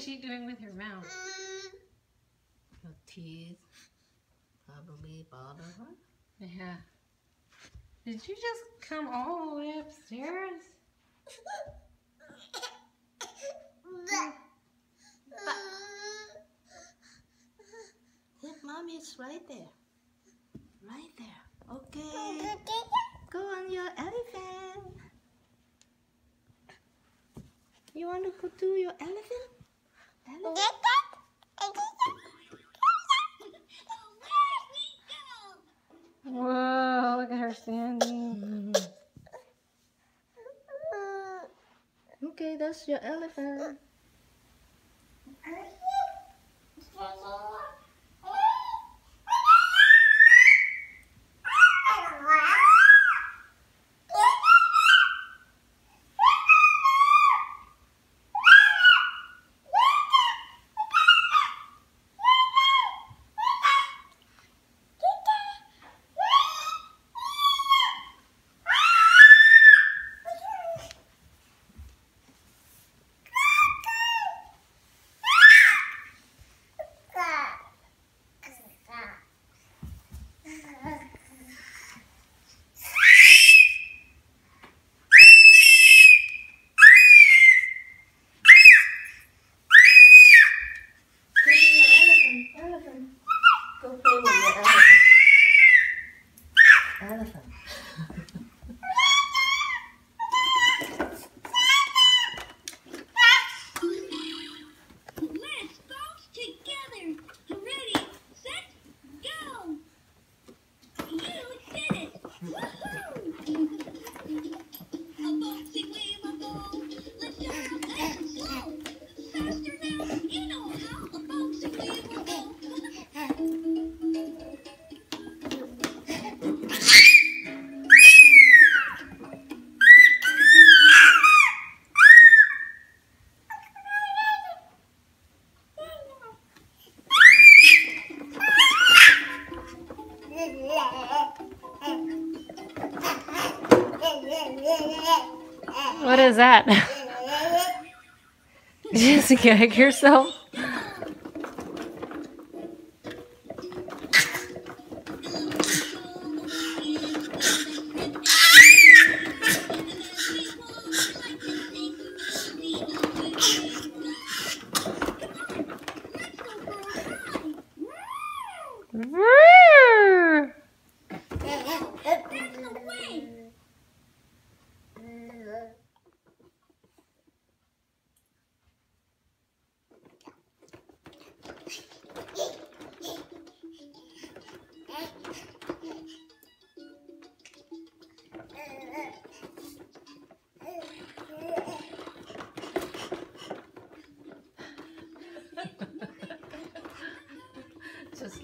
What is she doing with her mouth? Her teeth probably bother her. Yeah. Did you just come all the way upstairs? Look, mommy, it's right there. Right there. Okay. Go on your elephant. You want to go do your elephant? Elephant? Whoa, look at her standing. Okay, that's your elephant. Elephant. What is that? Just gag yourself?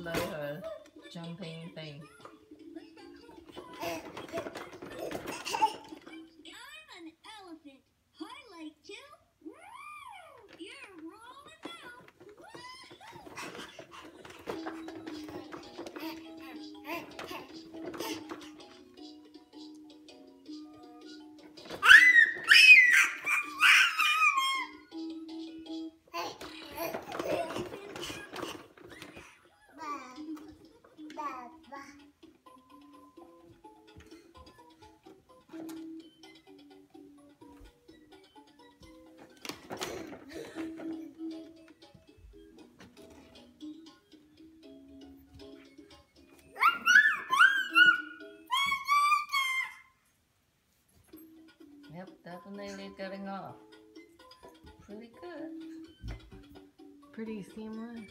Love her jumping thing. Definitely getting off. Pretty good. Pretty seamless.